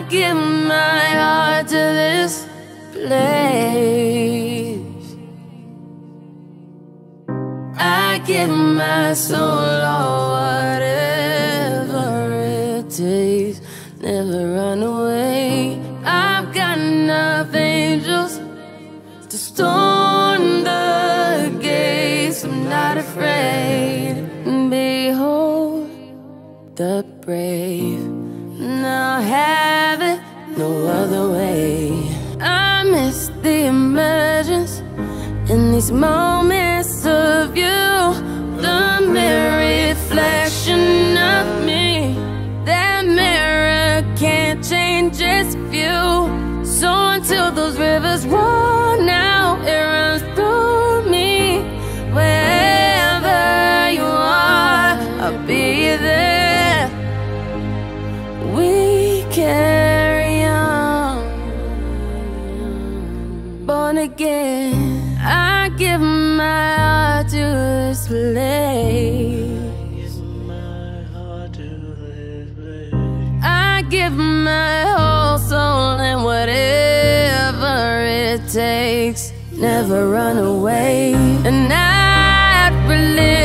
give my heart to this place. I give my soul or whatever it takes. Never run away. I've got enough angels to storm the gates. I'm not afraid. Behold the no other way. I miss the emergence in these moments of you. The mere reflection of me. That mirror can't change its view. So until those rivers run out, it runs Born again, I give my heart to this place. I give my whole soul and whatever it takes. Never run away, and I'd relive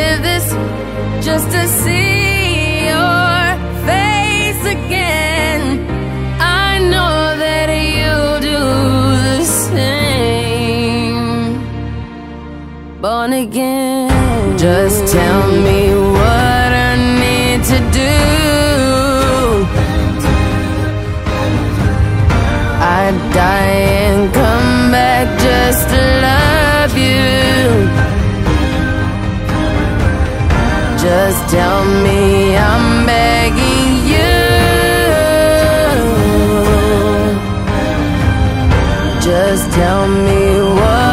born again. Just tell me what I need to do. I'd die and come back just to love you. Just tell me I'm begging you. Just tell me what.